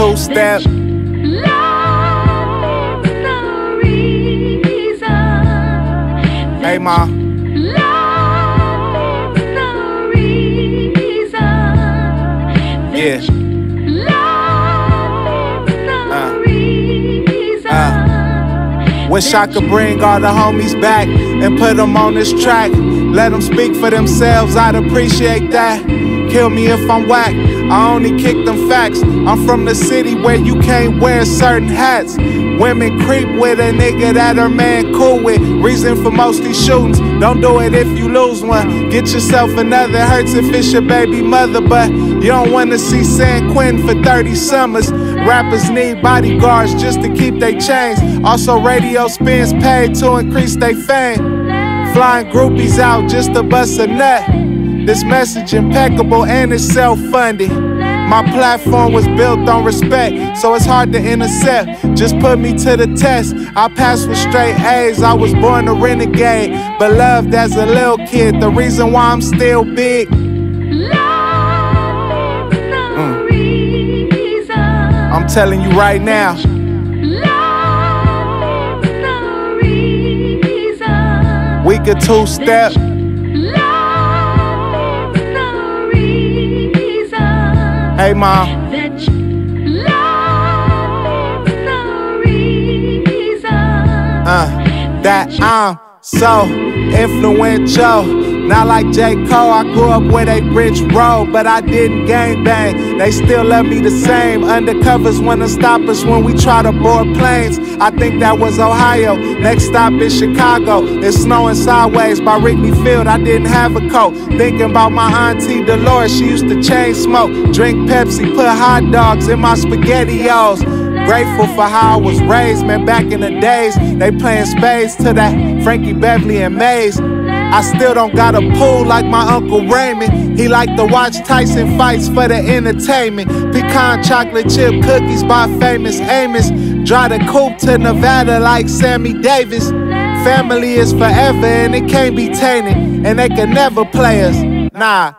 two step. Hey, ma. Love is the reason. Yeah. Love is the Uh. Uh. Wish I could bring all the homies back and put them on this track. Let them speak for themselves, I'd appreciate that. Kill me if I'm whack, I only kick them facts. I'm from the city where you can't wear certain hats. Women creep with a nigga that her man cool with. Reason for most these shootings, don't do it if you lose one. Get yourself another, hurts if it's your baby mother, but you don't wanna see San Quentin for 30 summers. Rappers need bodyguards just to keep their chains. Also, radio spins paid to increase their fame. Flying groupies out just to bust a nut. This message impeccable and it's self-funded. My platform was built on respect, so it's hard to intercept. Just put me to the test. I passed with straight A's. I was born a renegade, but loved as a little kid. The reason why I'm still big. Mm. Reason. I'm telling you right now. Love is the reason. We could two step. Hey, mom. That love is the reason. Uh, that I'm so influential. Not like J. Cole, I grew up where they rich roll, but I didn't gang bang. They still love me the same. Undercovers wanna stop us when we try to board planes. I think that was Ohio. Next stop is Chicago. It's snowing sideways by Wrigley Field. I didn't have a coat. Thinking about my auntie Dolores, she used to chain smoke, drink Pepsi, put hot dogs in my spaghettios. Grateful for how I was raised, man. Back in the days, they playing spades to that Frankie Beverly and Maze. I still don't got a pool like my Uncle Raymond. He like to watch Tyson fights for the entertainment. Pecan chocolate chip cookies by famous Amos. Drive the coupe to Nevada like Sammy Davis. Family is forever and it can't be tainted. And they can never play us. Nah,